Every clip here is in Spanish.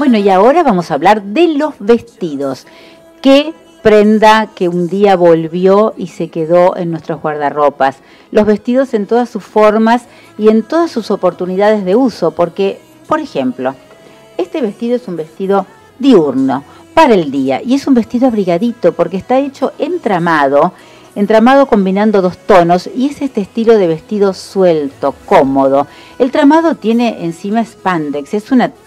Bueno, y ahora vamos a hablar de los vestidos. ¿Qué prenda que un día volvió y se quedó en nuestros guardarropas? Los vestidos en todas sus formas y en todas sus oportunidades de uso, porque, por ejemplo, este vestido es un vestido diurno para el día y es un vestido abrigadito porque está hecho entramado entramado combinando dos tonos y es este estilo de vestido suelto, cómodo. El tramado tiene encima spandex, es,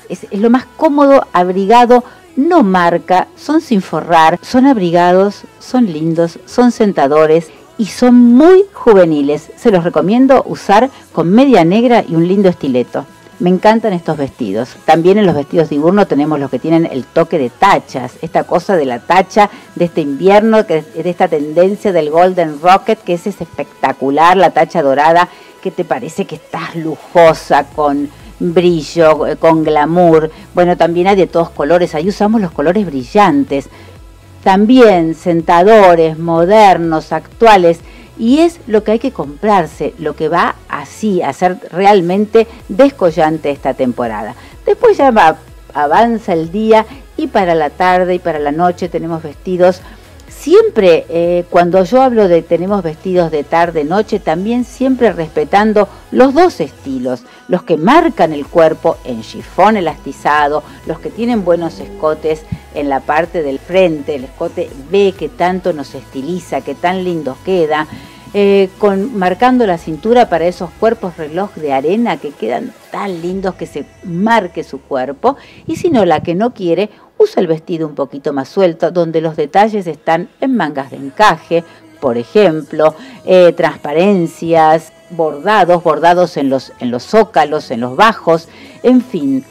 es, lo más cómodo, abrigado, no marca, son sin forrar, son abrigados, son lindos, son sentadores y son muy juveniles. Se los recomiendo usar con media negra y un lindo estileto. Me encantan estos vestidos. También en los vestidos diurnos tenemos los que tienen el toque de tachas, esta cosa de la tacha de este invierno, de esta tendencia del Golden Rocket, que es, espectacular, la tacha dorada, que te parece que estás lujosa con brillo, eh, con glamour. Bueno, también hay de todos colores, ahí usamos los colores brillantes. También sentadores modernos, actuales y es lo que hay que comprarse, lo que va así a ser realmente descollante esta temporada. Después ya va, avanza el día y para la tarde y para la noche tenemos vestidos siempre eh, cuando yo hablo de tenemos vestidos de tarde, noche, también siempre respetando los dos estilos, los que marcan el cuerpo en chifón elastizado, los que tienen buenos escotes en la parte del frente, el escote ve que tanto nos estiliza, que tan lindo queda. Eh, con, marcando la cintura para esos cuerpos reloj de arena que quedan tan lindos que se marque su cuerpo y si no la que no quiere usa el vestido un poquito más suelto, donde los detalles están en mangas de encaje, por ejemplo, eh, transparencias, bordados, bordados en los, en los zócalos, en los bajos, en fin.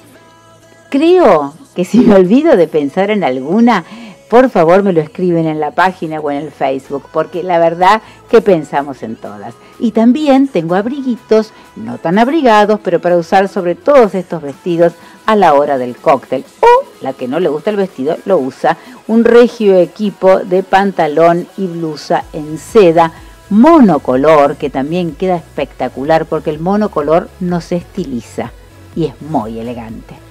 Creo que si me olvido de pensar en alguna, por favor me lo escriben en la página o en el Facebook, porque la verdad que pensamos en todas. Y también tengo abriguitos, no tan abrigados, pero para usar sobre todos estos vestidos a la hora del cóctel. La que no le gusta el vestido lo usa un regio equipo de pantalón y blusa en seda monocolor, que también queda espectacular porque el monocolor no se estiliza y es muy elegante.